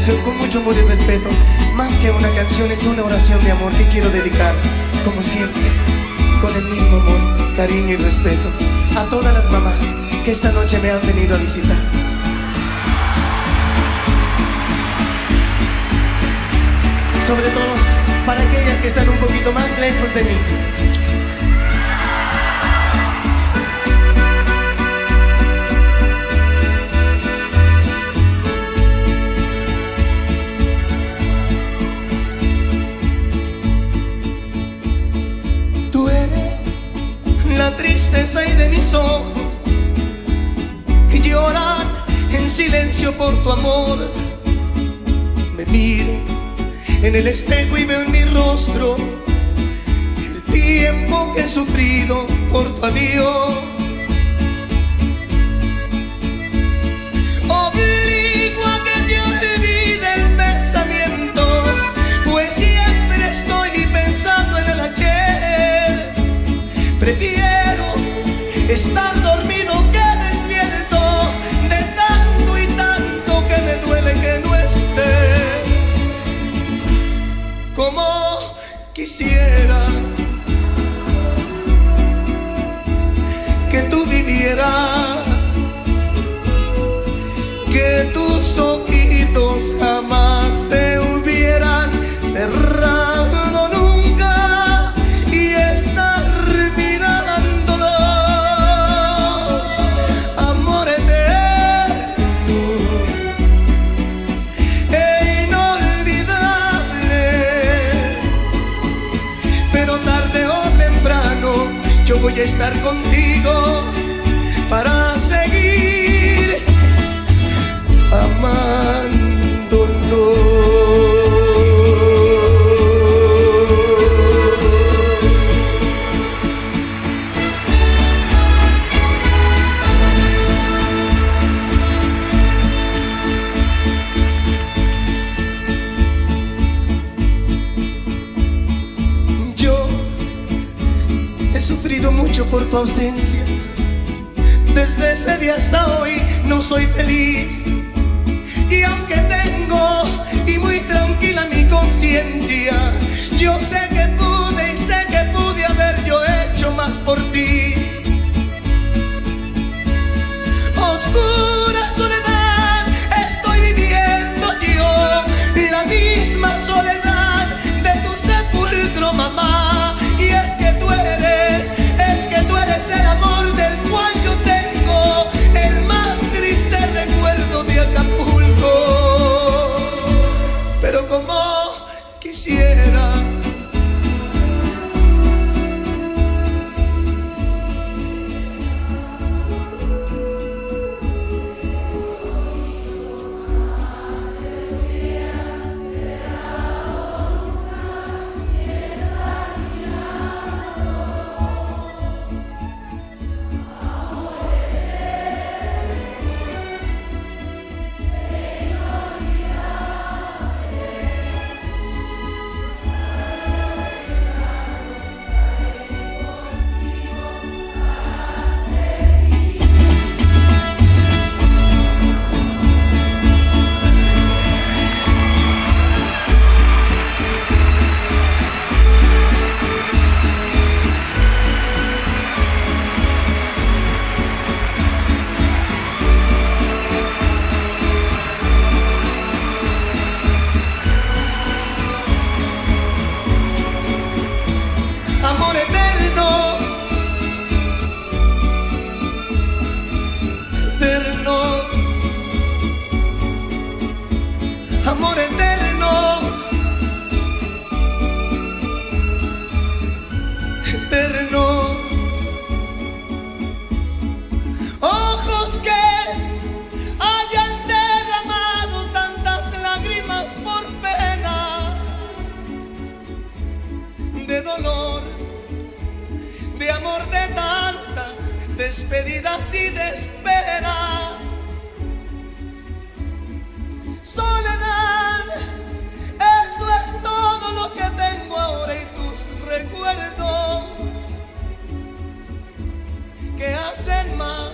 canción con mucho amor y respeto. Más que una canción, es una oración de amor que quiero dedicar, como siempre, con el mismo amor, cariño y respeto, a todas las mamás que esta noche me han venido a visitar. Sobre todo para aquellas que están un poquito más lejos de mí. Y de mis ojos que lloran en silencio por tu amor. Me miro en el espejo y veo en mi rostro el tiempo que he sufrido por tu adiós. Como quisiera que tú vivieras, que tus ojitos jamás estar contigo tu ausencia. Desde ese día hasta hoy no soy feliz. Y aunque tengo y muy tranquila mi conciencia, yo sé que pude quisiera dolor, de amor de tantas despedidas y de esperas. Soledad, eso es todo lo que tengo ahora y tus recuerdos que hacen más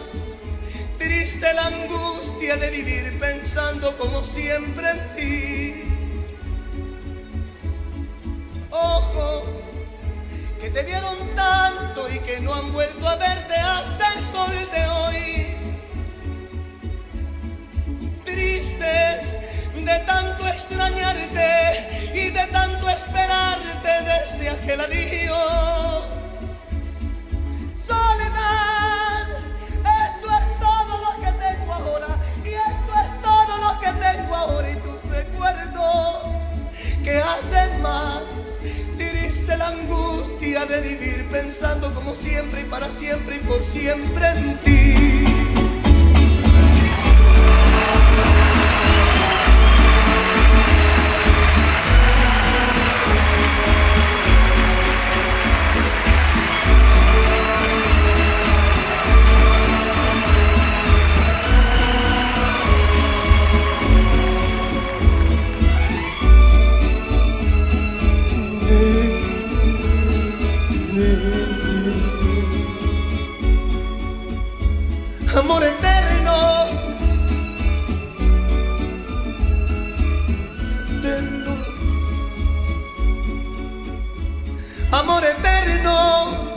triste la angustia de vivir pensando como siempre en ti. No han vuelto a verte hasta el sol de hoy. Tristes de tanto extrañarte y de tanto esperarte desde aquel adiós. Como siempre y para siempre y por siempre en ti. Amor eterno.